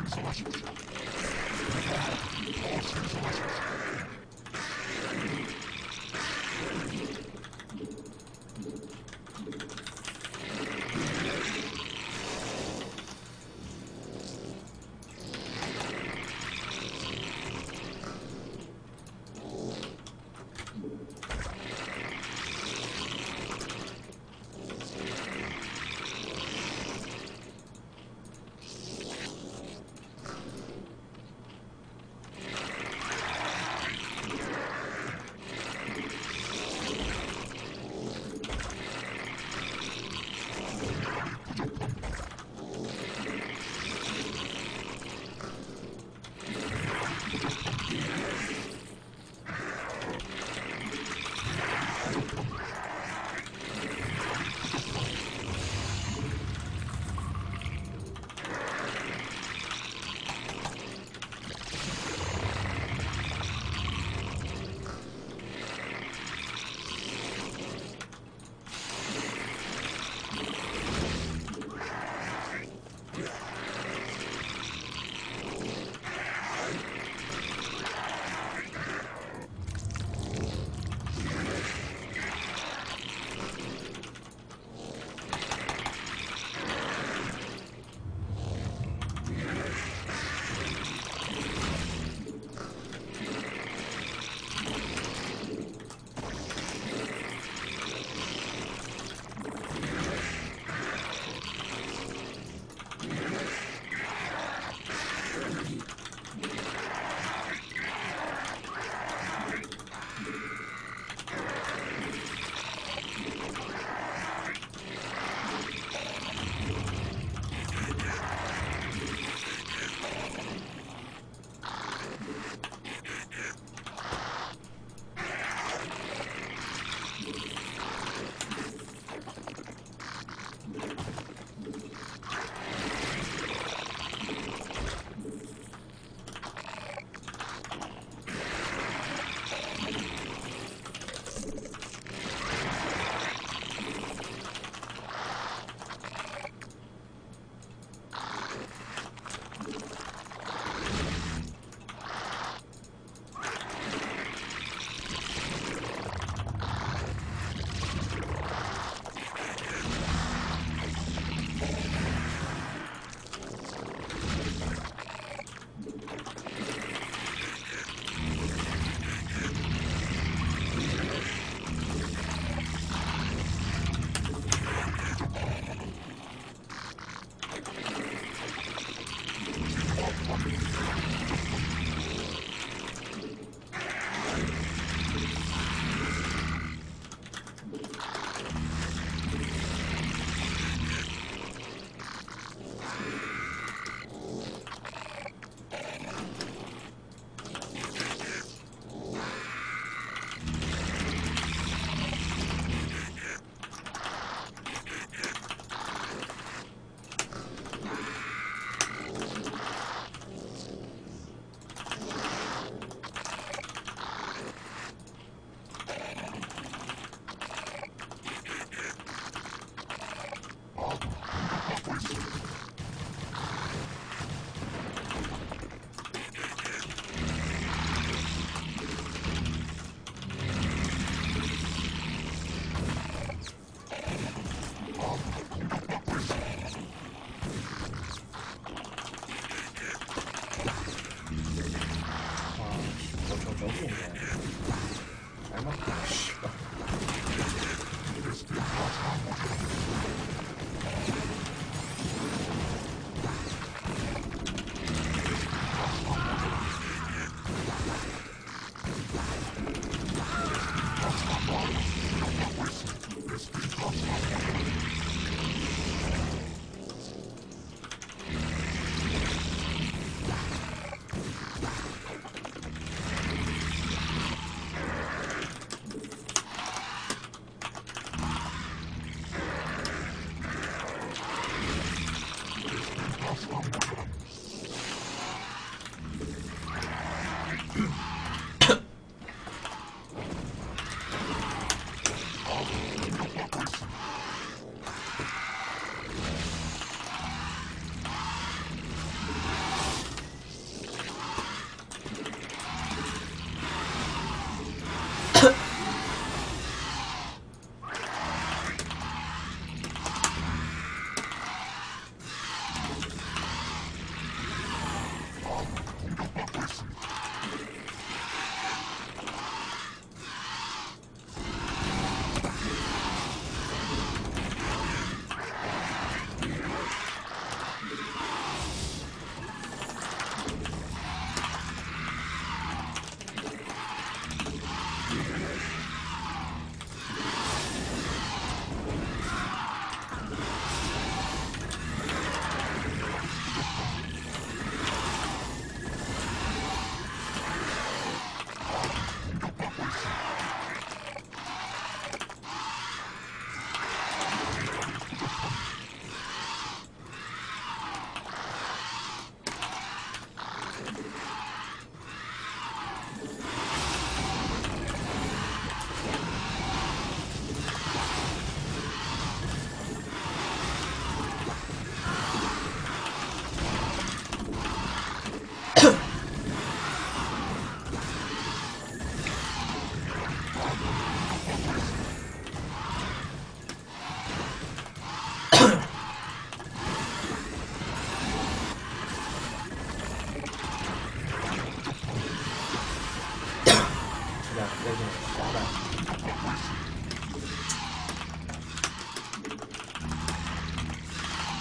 Horses, horses. Horses, horses. Emma.